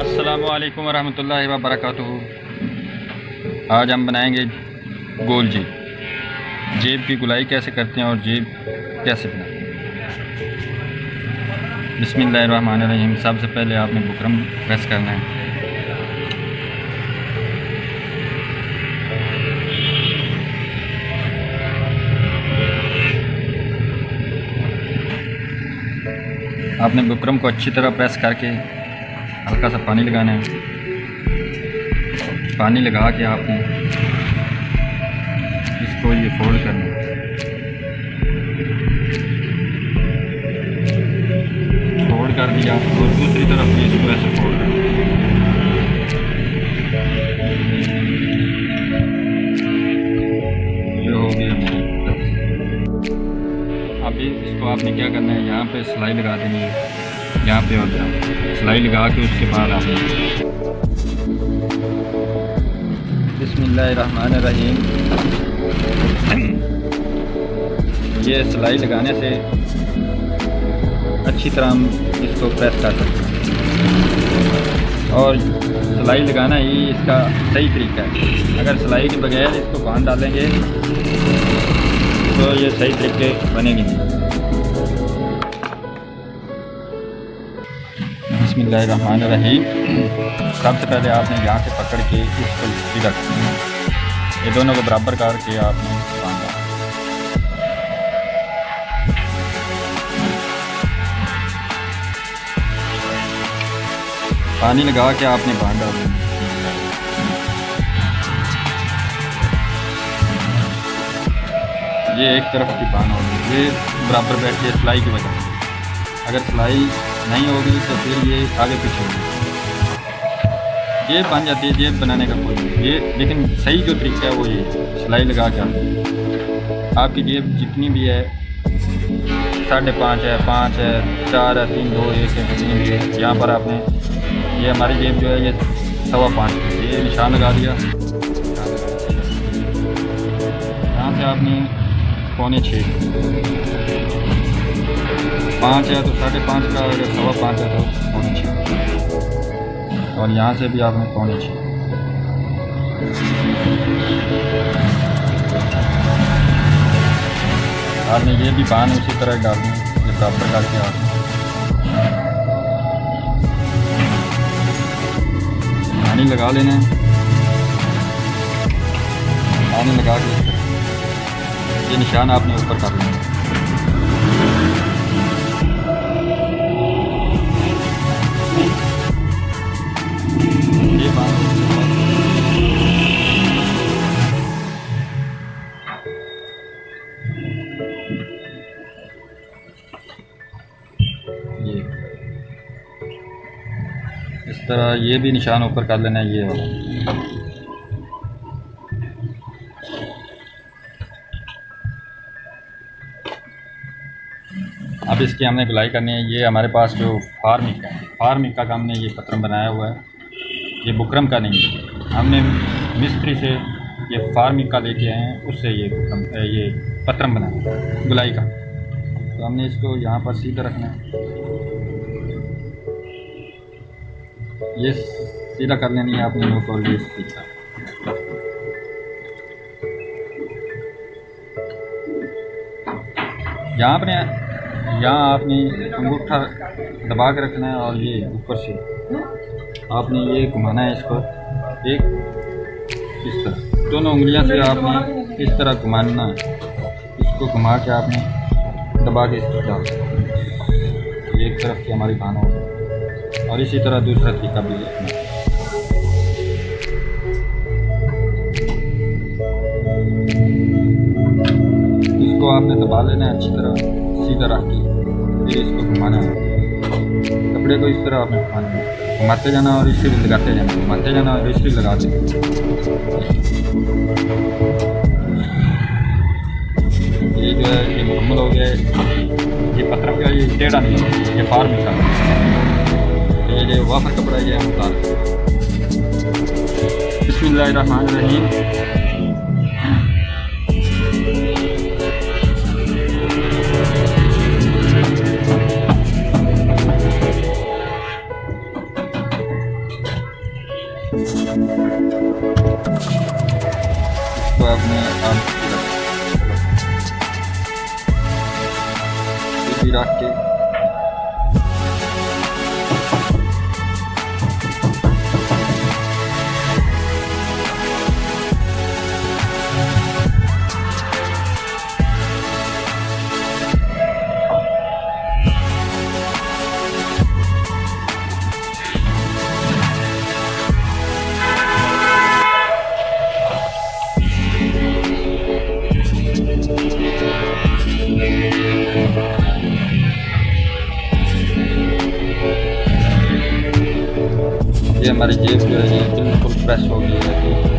السلام علیکم ورحمۃ اللہ وبرکاتہ۔ آج ہم بنائیں گے گول جیب۔ جیب کی گلائی کیسے کرتے ہیں اور جیب کیسے بنائیں بسم اللہ الرحمن الرحیم۔ سب سے پہلے آپ نے بکرم پریس کرنا ہے۔ آپ نے بکرم کو اچھی طرح پریس کر کے ہلکا سا پانی لگانا ہے۔ پانی لگا کے آپ نے اس کو یہ فولڈ کرنا ہے۔ فولڈ کر دیا اور دوسری طرف بھی اس کو ایسے فولڈ کرنا یہ ہو گیا۔ ابھی اس کو آپ نے کیا کرنا ہے؟ یہاں پہ سلائی لگا دینی ہے۔ یہاں پہ اور جہاں سلائی لگا کے اس کے بعد آپ بسم اللہ الرحمن الرحیم۔ یہ سلائی لگانے سے اچھی طرح ہم اس کو پریس کر سکتے ہیں۔ اور سلائی لگانا ہی اس کا صحیح طریقہ ہے۔ اگر سلائی کے بغیر اس کو باندھ ڈالیں گے تو یہ صحیح طریقے بنے گی۔ نہیں بسم اللہ الرحمن الرحیم۔ سب سے پہلے آپ نے یہاں سے پکڑ کے اس کو سیدھا کرنا یہ دونوں کو برابر کر کے آپ نے باندھا۔ پانی لگا کے آپ نے باندھا۔ یہ ایک طرف کی پان ہوگی یہ برابر بیٹھتی ہے سلائی کی وجہ سے۔ اگر سلائی نہیں ہوگی تو پھر یہ آگے پیچھے ہوگی یہ بن جاتی ہے جیب بنانے کا کوئی یہ لیکن صحیح جو طریقہ ہے وہ یہ سلائی لگا کے آپ کی جیب جتنی بھی ہے ساڑھے پانچ ہے پانچ ہے چار ہے تین دو ایک ہے جتنی بھی ہے یہاں پر آپ نے یہ ہماری جیب جو ہے یہ سوا پانچ یہ نشان لگا دیا یہاں سے آپ نے پونے چھ پانچ ہے تو ساڑھے پانچ کا اگر سوا پانچ ہے تو پونے چھ۔ اور یہاں سے بھی آپ نے پونے چھ۔ آپ نے یہ بھی بان اسی طرح ڈال دیں یہ برابر کر کے آپ پانی لگا لینا ہے۔ پانی لگا کے یہ نشان آپ نے اوپر کر لینا یہ اس طرح یہ بھی نشان اوپر کر لینا ہے یہ والا۔ اب اس کی ہم نے گلائی کرنی ہے، یہ ہمارے پاس جو فارمک ہے، فارمک کا ہم نے یہ پترم بنایا ہوا ہے۔ یہ بکرم کا نہیں ہے۔ ہم نے مستری سے یہ فارمک کا لے کے آئے ہیں، اس سے یہ بکرم یہ پترم بنایا گلائی کا۔ تو ہم نے اس کو یہاں پر سیدھا رکھنا ہے۔ یہ سیدھا کر لینی ہے، آپ نے نو کو یہ سیدھا یہاں پر یہاں آپ نے انگوٹھا دبا کے رکھنا ہے اور یہ اوپر سے۔ آپ نے یہ گھمانا ہے اس کو، ایک اس طرح۔ دونوں انگلیاں سے آپ نے اس طرح گھمانا ہے۔ اس کو گھما کے آپ نے دبا کے اس طرح ڈال ایک طرف کی ہماری بھانا ہوگا اور اسی طرح دوسرا طریقہ بھی رکھنا اس کو آپ نے دبا لینا ہے اچھی طرح۔ سیدھا رکھ کے پھر اس کو گھمانا ہے۔ کپڑے کو اس طرح آپ نے گھمانا ہے گھماتے جانا اور اس سے بھی لگاتے جانا گھماتے جانا اور اس سے لگاتے یہ جو ہے یہ مکمل ہو گیا ہے یہ پتھر کا یہ ٹیڑھا نہیں ہے یہ فارم کا یہ جو وافر کپڑا یہ ہم اتار بسم اللہ الرحمن الرحیم главное کو اپنے کے ہماری جیب جو ہے یہ بالکل پریس ہو گئی ہے